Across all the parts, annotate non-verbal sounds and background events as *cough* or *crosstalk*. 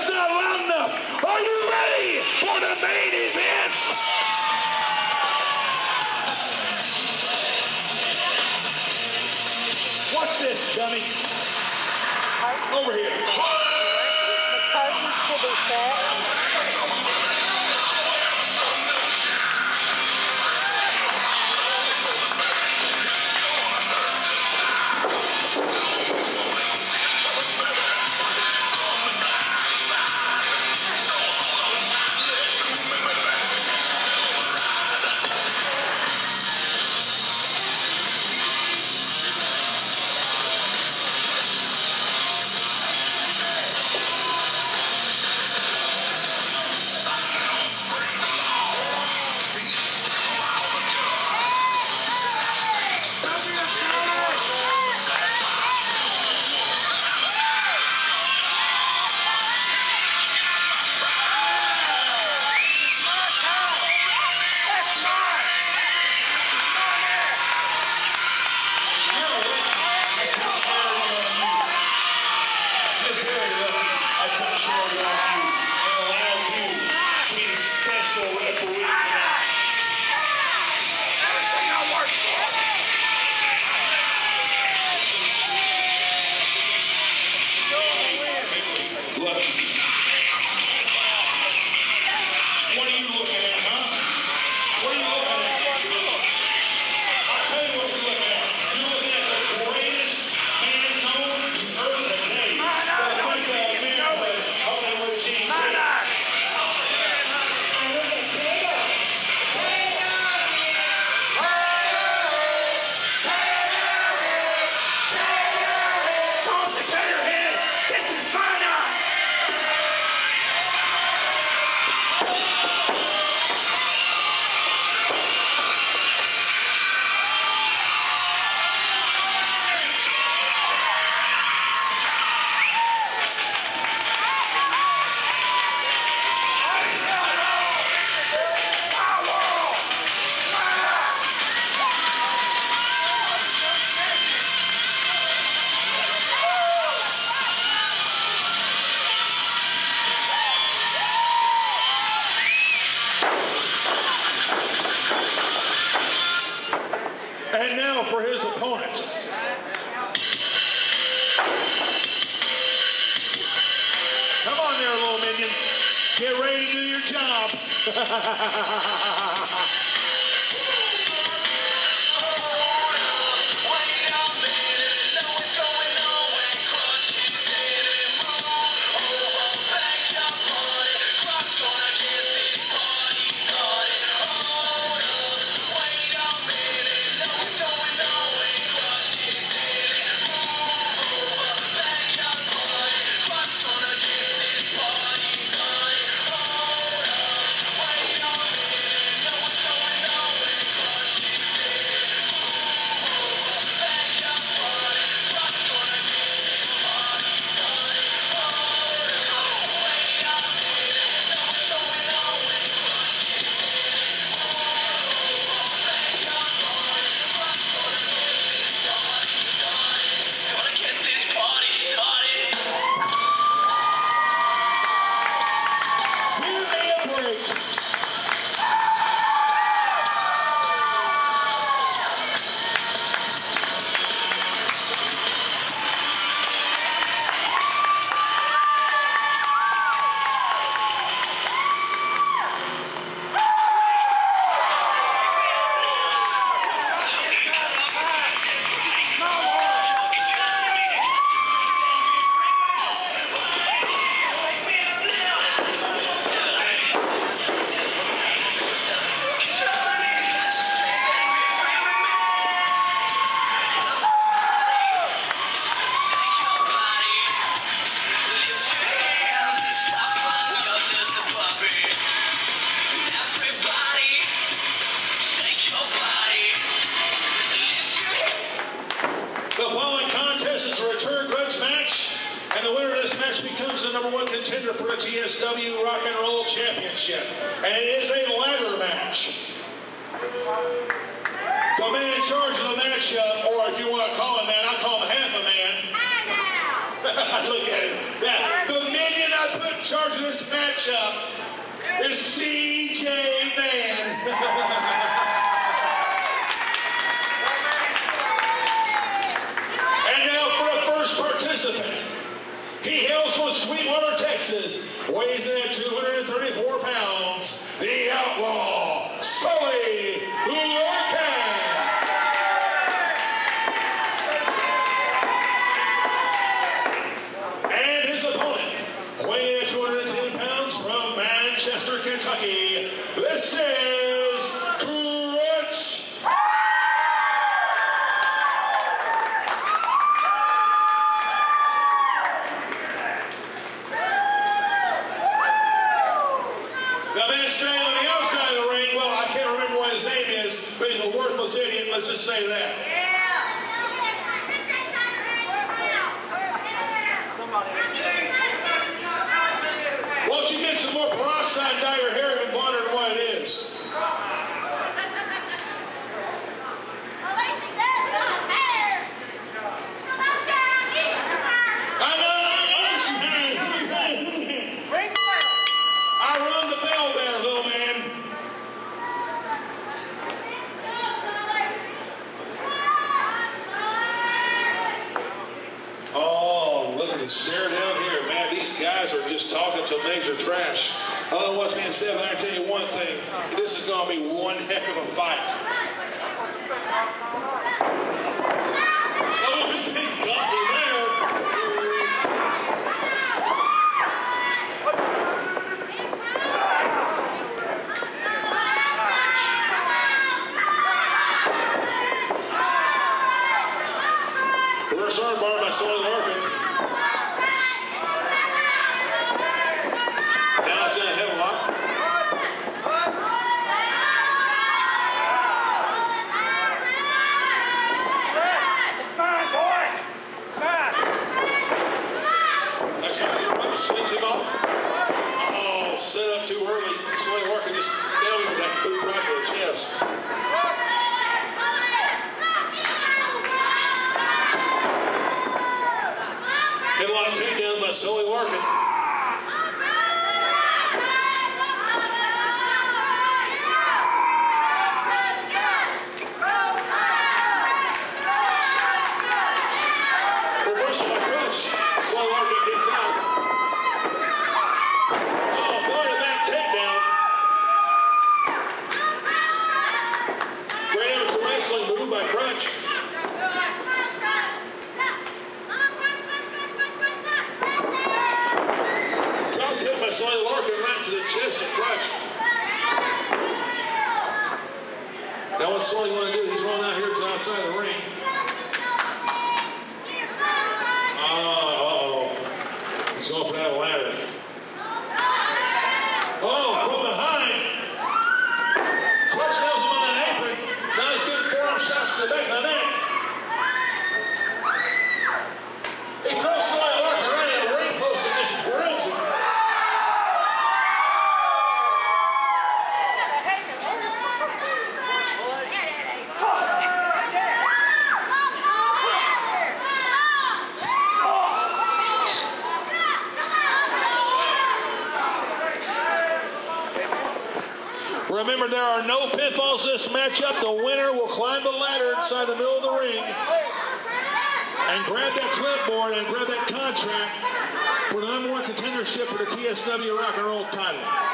That's not loud enough. Are you ready for the main event? Watch this, dummy. Over here. Curtains to be set. return grudge match. And the winner of this match becomes the number one contender for the TSW Rock and Roll Championship. And it is a ladder match. The man in charge of the matchup, or if you want to call him man, I call him half a man. *laughs* Look at him. Yeah. The minion I put in charge of this matchup is CJ Man. Texas, weighs in at 234 pounds, the Outlaw. Brooks Armbar by Soren Larkin. Lewis, so we working. this matchup, the winner will climb the ladder inside the middle of the ring and grab that clipboard and grab that contract for the number one contendership for the TSW Rock and Roll title.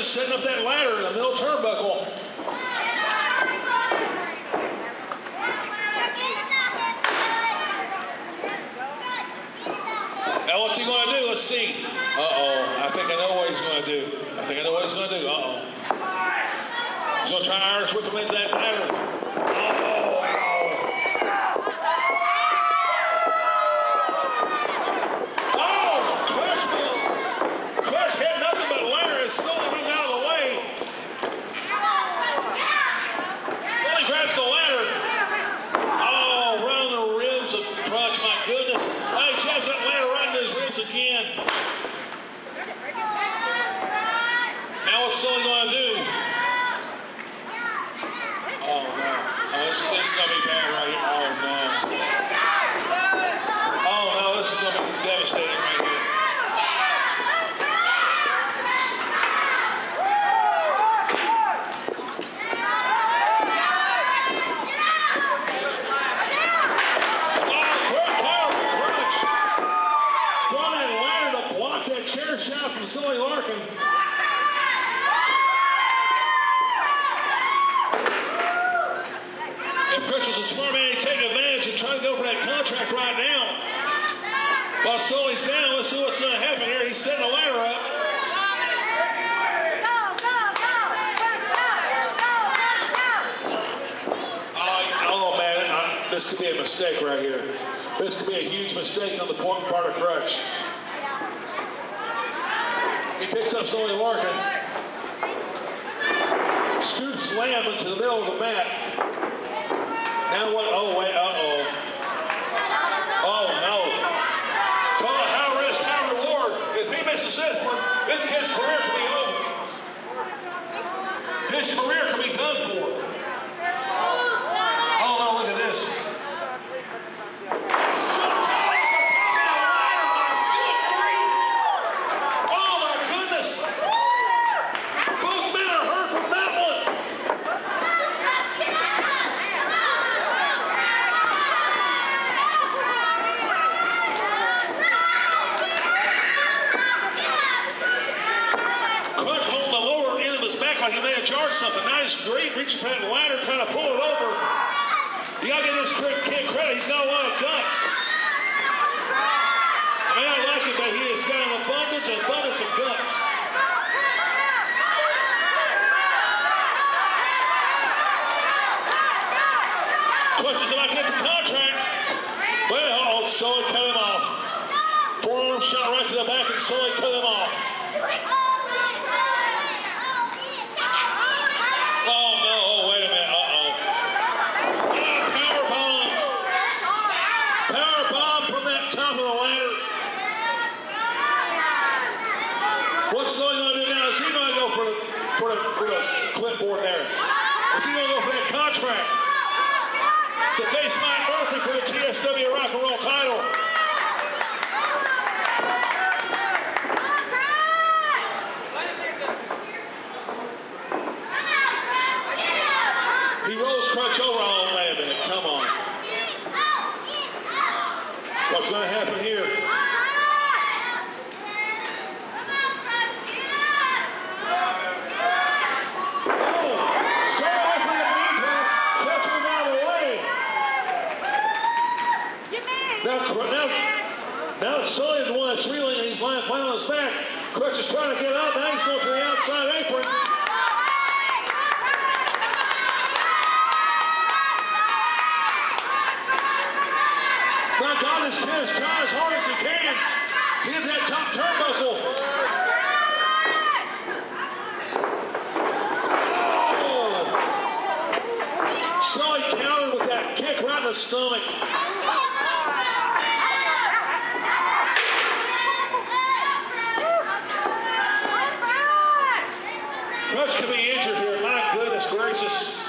just setting up that ladder in the middle turnbuckle. trying to go for that contract right now. While Sully's down, let's see what's going to happen here. He's setting a ladder up. Oh, man, this could be a mistake right here. This could be a huge mistake on the point part of Krutch. He picks up Sully Larkin scoots Lamb into the middle of the mat. Now what? Oh, wait. Oh. his career the back and Sully cut him off. to be injured here. My goodness gracious.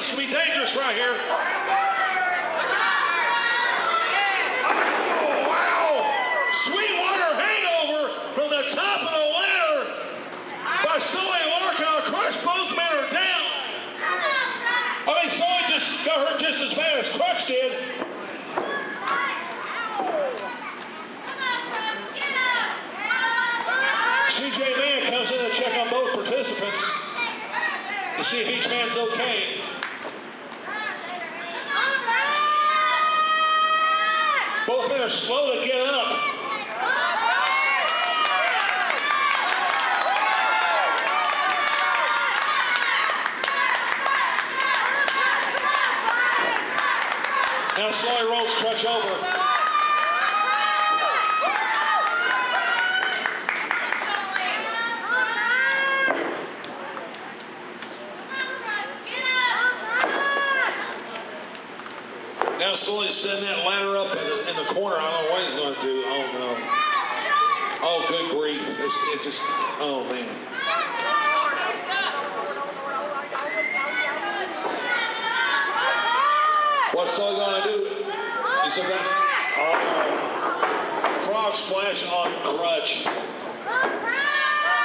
This could be dangerous right here. Oh, wow. Sweetwater hangover from the top of the ladder by Sully Larkin. I'll crush both men are down. I mean, Sully just got hurt just as bad as Krutch did. CJ Mann comes in to check on both participants to see if each man's okay. that are slow to get up. Now slowly Roll stretch over. Now slowly send that ladder up corner. I don't know what he's going to do. Oh, no. Oh, good grief. It's, it's just, oh, man. What's Sully going to do? He's about, oh, frog splash on Krutch.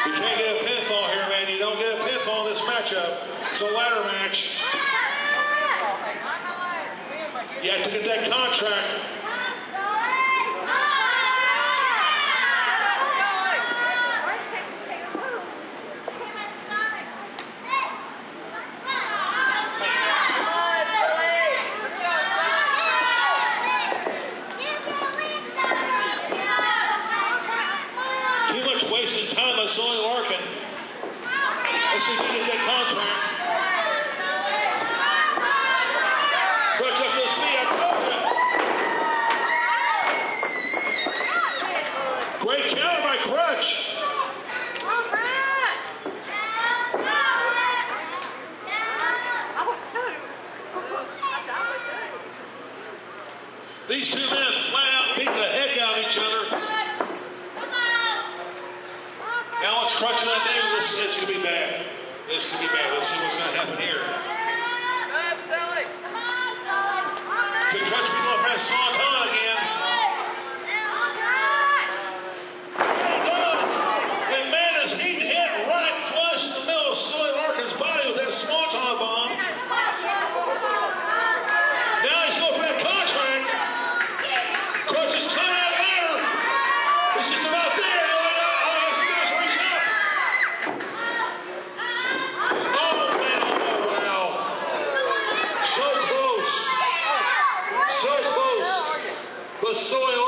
You can't get a pinfall here, man. You don't get a pinfall in this matchup. It's a ladder match. You have to get that contract. These two men flat out beat the heck out of each other. Now let's that name. This, this could be bad. This could be bad. Let's see what's going to happen here. soil